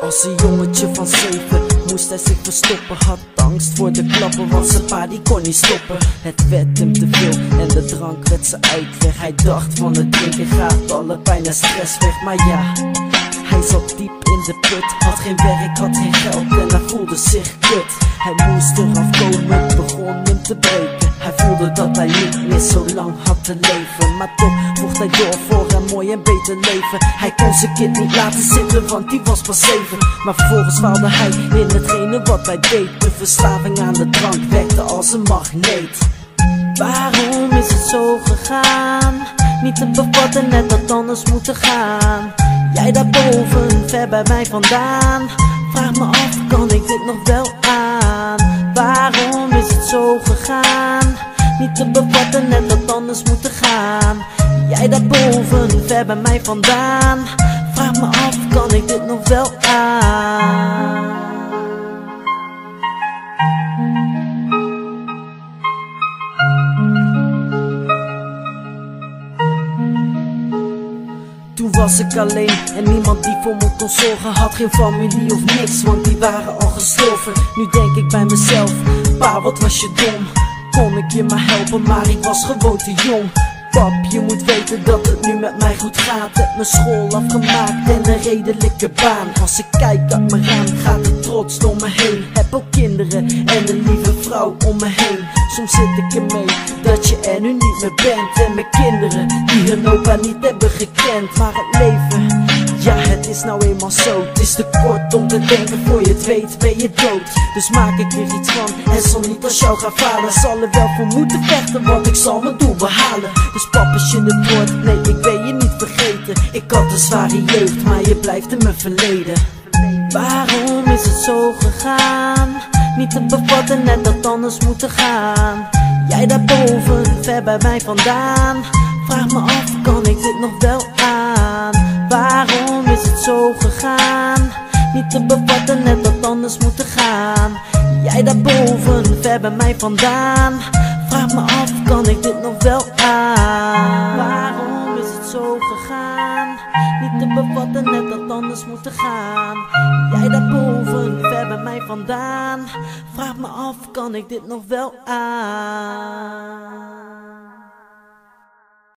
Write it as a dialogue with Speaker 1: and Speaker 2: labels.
Speaker 1: Als een jongetje van zeven moest hij zich verstoppen. Had angst voor de klappen, want zijn pa die kon niet stoppen. Het werd hem te veel en de drank werd zijn uitweg Hij dacht van het drinken gaat alle pijn en stress weg. Maar ja, hij zat diep in de put. Had geen werk, had geen geld en hij voelde zich kut. Hij moest eraf komen, begon hem te breken. Hij voelde dat hij niet meer zo lang had te leven Maar toch hij door voor een mooi en beter leven Hij kon zijn kind niet laten zitten, want die was pas zeven Maar vervolgens faalde hij in hetgene wat hij deed De verslaving aan de drank werkte als een magneet Waarom is het zo gegaan? Niet te bevatten, net dat anders moeten gaan Jij daarboven, ver bij mij vandaan Vraag me af, kan ik dit nog wel aan? Waarom is het zo gegaan? Niet te bevatten, net dat anders moeten gaan. Jij daarboven, ver bij mij vandaan. Vraag me af, kan ik dit nog wel aan? Toen was ik alleen en niemand die voor me kon zorgen. Had geen familie of niks, want die waren al gestorven. Nu denk ik bij mezelf, pa wat was je dom Kon ik je maar helpen, maar ik was gewoon te jong. Pap, je moet weten dat het nu met mij goed gaat. Heb mijn school afgemaakt en een redelijke baan. Als ik kijk uit mijn raam gaat het trots door me heen. Heb ook kinderen en een lieve vrouw om me heen. Soms zit ik ermee dat je er nu niet meer bent. En mijn kinderen die hun opa niet hebben gekend. Maar het leven, is nou eenmaal zo? Het is te kort om te denken voor je het weet ben je dood. Dus maak ik er iets van en zal niet als jou gaan falen. Zal er wel voor moeten vechten want ik zal mijn doel behalen. Dus pap als je het hoort, nee ik ben je niet vergeten. Ik had een zware jeugd maar je blijft in mijn verleden. Waarom is het zo gegaan? Niet te bevatten, net dat anders moeten gaan. Jij daarboven, ver bij mij vandaan. Vraag me af, kan ik dit nog wel aan? Zo gegaan? Niet te bevatten, net dat anders moeten gaan Jij daarboven, ver bij mij vandaan Vraag me af, kan ik dit nog wel aan? Waarom is het zo gegaan? Niet te bevatten, net dat anders moeten gaan Jij daarboven, ver bij mij vandaan Vraag me af, kan ik dit nog wel aan?